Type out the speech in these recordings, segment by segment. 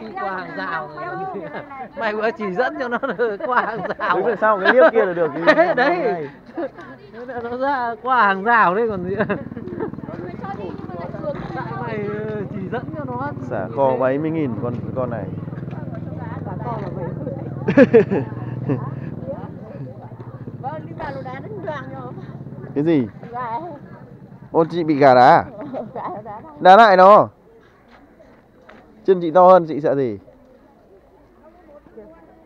Khi qua hàng rào mày vừa chỉ dẫn cho nó qua hàng rào. Đứng sau cái liếp kia là được đấy nó đấy. nó ra qua hàng rào đấy còn gì. Mày ờ, chỉ dẫn cho nó xả kho mấy mươi nghìn con con này. Vâng, đi cái gì? Ô chị bị gà đá à? Đá lại nó chân chị to hơn chị sợ gì?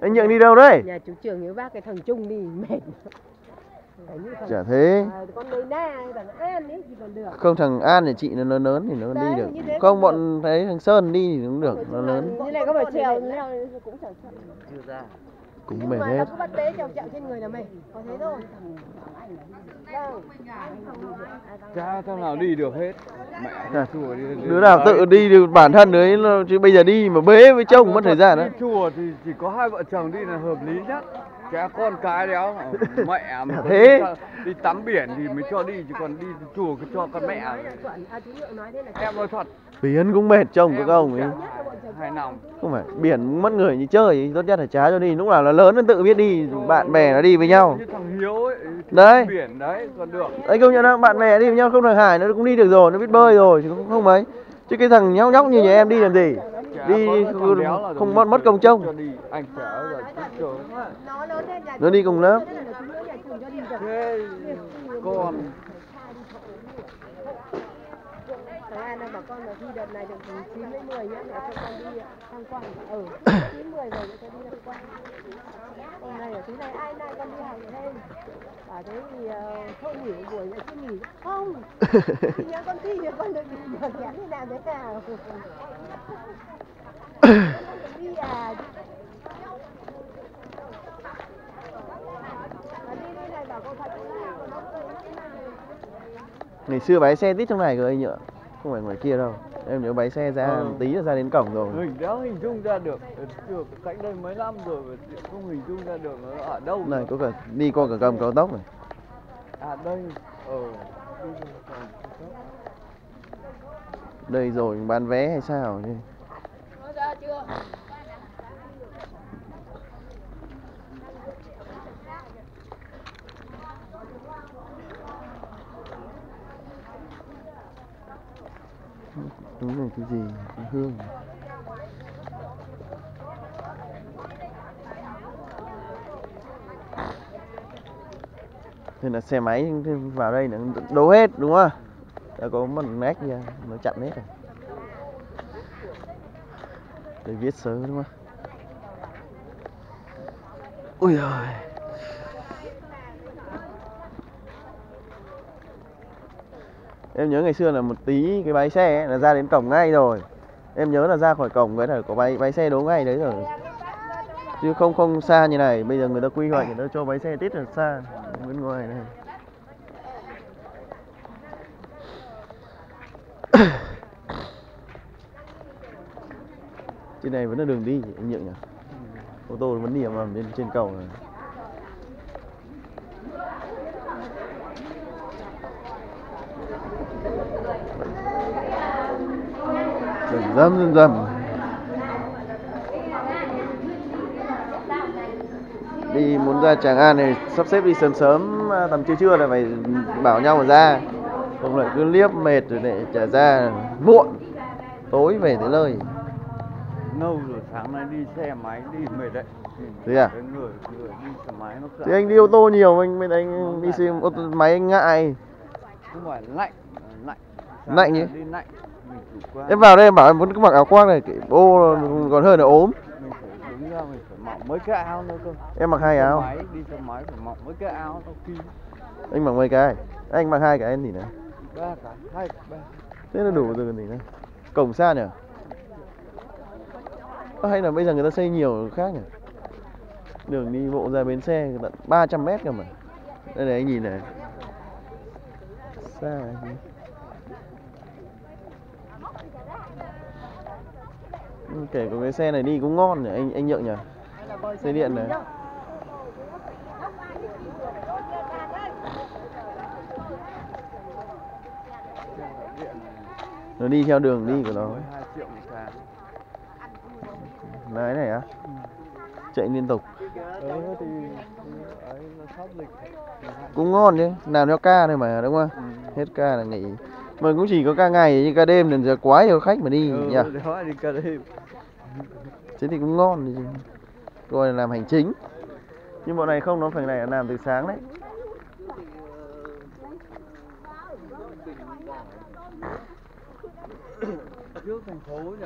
Anh nhượng đi đâu đấy? Nhà chủ trưởng với bác cái thằng Trung đi mệt. Chả thế. À, không thằng an thì chị nó lớn lớn thì nó Đấy, đi được không bọn thấy thằng sơn đi thì cũng được nó lớn. Như này có mà trèo leo cũng chẳng sợ. chưa ra. Cũng Nhưng mệt hết. nó cứ bắt tế trèo trèo trên người là mày. Có thế thôi. Chả thằng nào đi được hết mẹ. Chùa đi đứa nào tự đi được bản thân đấy chứ bây giờ đi mà bế với chồng mất thời gian đấy đi chùa thì chỉ có hai vợ chồng đi là hợp lý nhất. Trẻ con cái đéo mẹ mà Thế. đi, tắm biển thì mới cho đi chứ còn đi chùa cứ cho con mẹ. À, chú Nhượng nói thế là em nói thật. Biến cũng mệt chồng các ông ấy hai năm không phải biển mất người như chơi tốt nhất là trả cho đi. Lúc nào nó lớn nó tự biết đi bạn bè nó đi với nhau. Như thằng hiếu ấy Đấy. biển đấy còn được. Ấy công nhận không bạn bè đi với nhau không thằng hải nó cũng đi được rồi nó biết bơi rồi chứ không mấy. Chứ cái thằng nhóc nhóc như nhà em đi làm gì? Đi không, mất mất công trông. Nó lớn lên nhà nó đi cùng lớp. Thế là đi thế con An nó bảo con là thi đợt này được 9 với 10 nhá, để cho con đi tham quan. Ừ, 9 10 rồi để cho đi tham quan. Hôm nay ở thứ này ai nay con đi học ở đây. Bảo thế thì ờ, thôi nghỉ buổi lại chưa nghỉ. Không. Nhớ con thi thì con được được kém thì làm thế nào? đi à. Đi này bảo con là nó ngày xưa bái xe tít trong này cơ anh nhựa không phải ngoài kia đâu. Em nhớ bái xe ra Ừ. một tí là ra đến cổng rồi. Mình đéo hình dung ra được được cách đây mấy năm rồi mà không hình dung ra được nó ở đâu này có cả đi qua cả gầm cao tốc này. À đây ờ cao tốc. đây rồi bán vé hay sao chứ đúng là cái gì cái hương Thế là xe máy vào đây nó đổ hết đúng không? Đã có một nét nha, nó chặn hết rồi. Để viết sớ đúng không? Ui giời. Em nhớ ngày xưa là một tí cái bãi xe ấy, là ra đến cổng ngay rồi. Em nhớ là ra khỏi cổng cái là có bãi bãi xe đỗ ngay đấy rồi. Chứ không không xa như này, bây giờ người ta quy hoạch người ta cho bãi xe tít là xa bên ngoài này. trên này vẫn là đường đi anh nhượng nhỉ ô tô vẫn đi mà bên trên cầu này rầm rầm rầm đi muốn ra Tràng An này sắp xếp đi sớm sớm à, tầm trưa trưa là phải bảo nhau mà ra. Không lại cứ liếp mệt rồi lại trả ra muộn. Tối về tới nơi. Lâu rồi sáng nay đi xe máy đi mệt đấy. Thế à? người người đi xe máy nó thì anh đi ô tô nhiều anh bên anh đi xe ô tô máy anh ngại. Không phải lạnh lạnh nhỉ? em vào đây em bảo em muốn cứ mặc áo khoác này cái ô còn hơn là ốm. Mấy cái áo nữa cơ. Em mặc hai áo. đi xe máy phải mặc mấy cái áo anh mặc mấy cái? Anh mặc hai cái em thì này ba cái hai ba thế là đủ rồi còn gì nữa cổng xa nhỉ? Ơ, hay là bây giờ người ta xây nhiều khác nhỉ? Đường đi bộ ra bến xe tận 300 mét cơ mà. Đây này anh nhìn này. Xa nhỉ? Kể có cái xe này đi cũng ngon nhỉ, anh anh nhượng nhỉ? Xe điện này. Nó đi theo đường đi của nó. Lái này á? Chạy liên tục. Cũng ngon chứ làm theo ca thôi mà, đúng không? Hết ca là nghỉ mà cũng chỉ có ca ngày nhưng ca đêm thì giờ quá nhiều khách mà đi ừ, nhỉ? hỏi đi cả đêm. Thế thì cũng ngon thì gọi là làm hành chính. Nhưng bọn này không nó phải này làm từ sáng đấy. Thành phố đi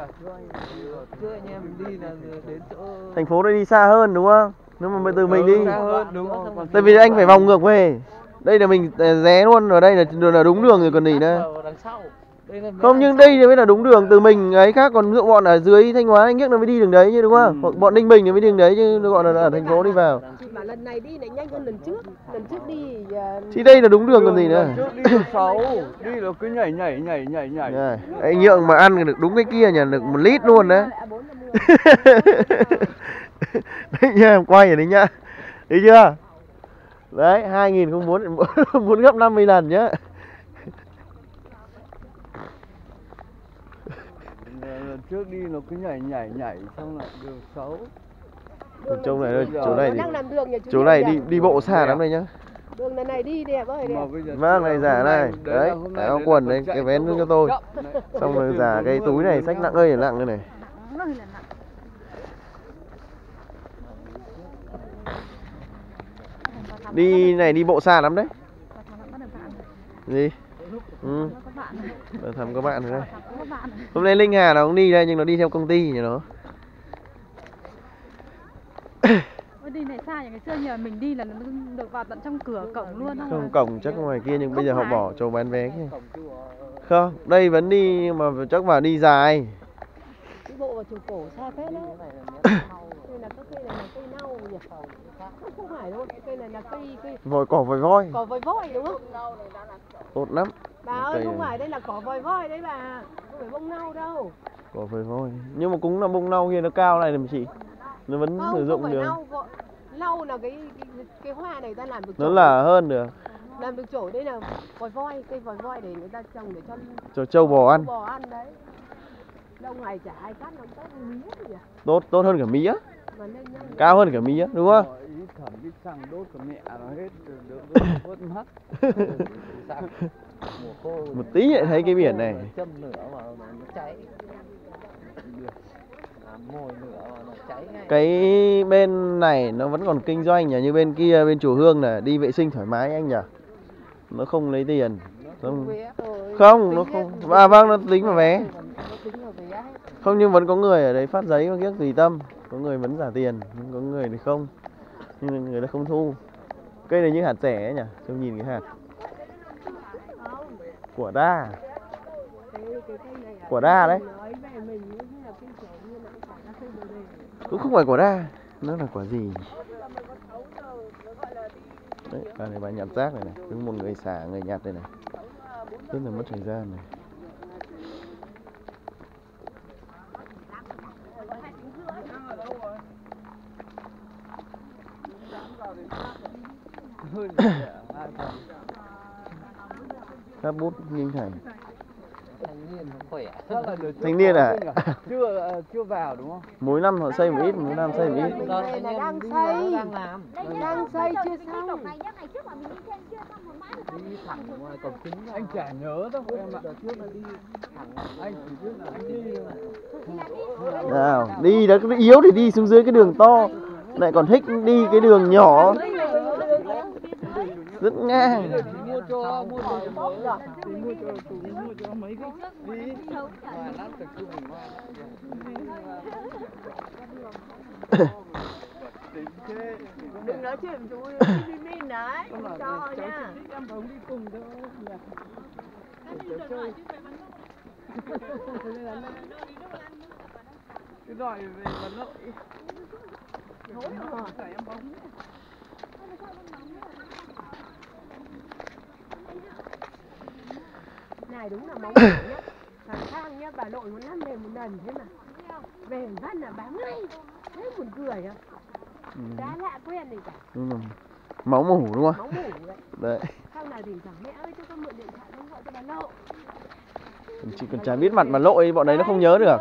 thành đây đi xa hơn đúng không? Nếu mà từ mình đi. xa hơn đúng không? Còn tại vì anh phải vòng ngược về đây là mình ờ, ré luôn ở đây là là đúng đường rồi còn gì nữa. không nhưng đây thì mới là đúng đường từ mình ấy khác còn ví bọn ở dưới thanh hóa anh biết nó mới đi đường đấy chứ đúng không? Ừ. Bọn- ninh bình nó mới đi đường đấy chứ nó gọi là ở thành phố đi vào. bảo lần này đi lại nhanh hơn lần trước. Lần trước đi à, thì đây là đúng đường còn gì nữa Lần trước đi được sáu đi là cứ nhảy nhảy nhảy nhảy nhảy. Anh nhượng mà ăn được đúng cái kia nhỉ được một lít luôn đấy. À, đấy nha em quay ở đấy nhá. Thấy chưa đấy hai nghìn không muốn muốn gấp 50 lần nhá. Lần trước đi nó cứ nhảy nhảy nhảy xong lại đường xấu. Ở chỗ này chỗ này thì đang làm đường nhà chú chỗ này đi đi bộ xa lắm đây nhá. Đường này này đi đẹp ơi mà đẹp bây giờ Vâng, này giả này. đấy nay áo quần đấy, cái vén cho tôi. xong rồi giả cái túi này sách nặng ơi là nặng đây này đi này đi bộ xa lắm đấy. Gì ừ. Thăm các bạn rồi đây hôm nay linh hà nó cũng đi đây nhưng nó đi theo công ty nhỉ nó. Đi này xa ngày xưa nhờ mình đi là nó được vào tận trong cửa cổng luôn không không cổng chắc ngoài kia nhưng bây giờ họ bỏ chỗ bán vé kia. Không đây vẫn đi mà chắc vào đi dài. Đi bộ vào chùa cổ xa phết đấy cây là cái cây này là cây nâu nhỉ? Không không phải đâu cây này là cây cây vòi cỏ vòi voi. Cỏ voi voi đúng không? Tốt lắm. Bà ơi Cây không này. phải đây là cỏ voi voi đấy bà không phải bông nâu đâu. Cỏ vòi voi. Nhưng mà cũng là bông nâu kia nó cao này làm chị nó vẫn không sử dụng được. nâu là cái, cái cái hoa này ta làm được nó chổi. là hơn được. Làm được chổi đây là voi voi cây voi voi để người ta trồng để cho cho trâu bò ăn. Bò ăn đấy lâu ngày chả ai cắt nó tốt như mía gì à tốt tốt hơn cả mía mà cao hơn cả mía đúng không? Rồi, ít thẩm ít xăng đốt của mẹ nó hết được vớt mất. Một tí lại thấy cái biển này. Châm lửa vào nó cháy. Cái bên này nó vẫn còn kinh doanh nhỉ như bên kia bên chùa hương là đi vệ sinh thoải mái anh nhỉ? Nó không lấy tiền. Không. không nó không. à vâng nó tính vào vé không, nhưng vẫn có người ở đấy phát giấy mà kiếc tùy tâm. Có người vẫn trả tiền, nhưng có người thì không. Nhưng người ta không thu. Cây này như hạt rẻ ấy nhỉ? Trông nhìn cái hạt. Của đa. Của Quả đa đấy. cũng không phải quả đa. Nó là quả gì? Đấy bà này bà nhặt rác này này. Cứ một người xả, người nhặt đây này. Rất là mất thời gian này. Tháp bút Ninh Thành. Thanh niên niên có à? tên chưa chưa vào đúng không? Mỗi năm họ xây một ít, mỗi năm xây một ít. Đang đi xây. đang làm. Đang xây chưa xong này nhá ngày trước mà mình đi trên chưa xong một mãi được đi thẳng ngoài cổng kính ra. anh chả nhớ đâu em ạ. đợt trước là đi thẳng anh chỉ biết là anh đi nào đi đó cái yếu thì đi xuống dưới cái đường to lại còn thích đi cái đường nhỏ. Rất ngang. Mua cho mua cho mua cho mua cho mấy cái đi mà lát tập trung đừng nói chuyện chú Jimin đấy cho cháu nha chỉ em không đi cùng đâu chơi cái đòi về Hà Nội Em bóng này đúng là máu nhá thằng Khang nhá bà nội một năm về một lần thế mà. Về phát là bán ngay. Thế buồn cười à. Ừ, đã lạ quen này cả. Đúng rồi. máu mủ đúng không máu mủ vậy đấy. Sau này thỉnh thoảng mẹ ơi cho con mượn điện thoại không gọi cho bà lộ chỉ còn chả biết mặt mà lội bọn đấy nó không nhớ được